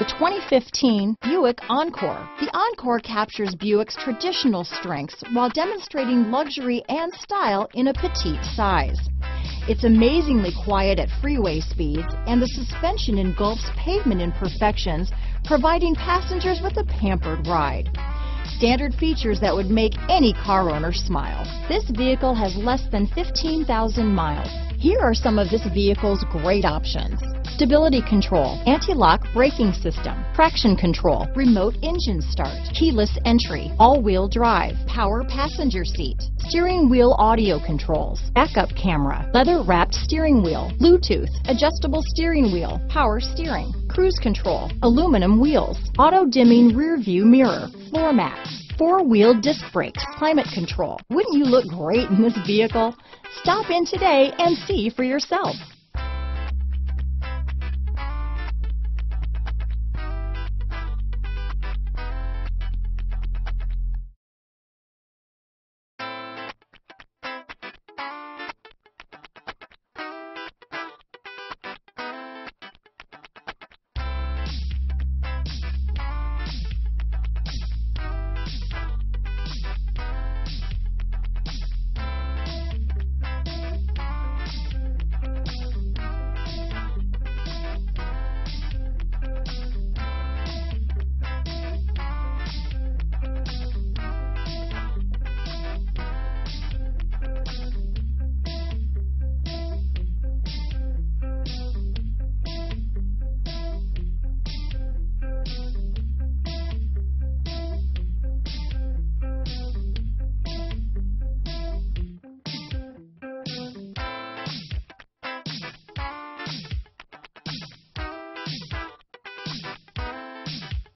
The 2015 Buick Encore. The Encore captures Buick's traditional strengths while demonstrating luxury and style in a petite size. It's amazingly quiet at freeway speeds, and the suspension engulfs pavement imperfections, providing passengers with a pampered ride. Standard features that would make any car owner smile. This vehicle has less than 15,000 miles. Here are some of this vehicle's great options. Stability control, anti-lock braking system, traction control, remote engine start, keyless entry, all-wheel drive, power passenger seat, steering wheel audio controls, backup camera, leather wrapped steering wheel, Bluetooth, adjustable steering wheel, power steering, cruise control, aluminum wheels, auto dimming rear view mirror, floor mats, four-wheel disc brakes, climate control. Wouldn't you look great in this vehicle? Stop in today and see for yourself.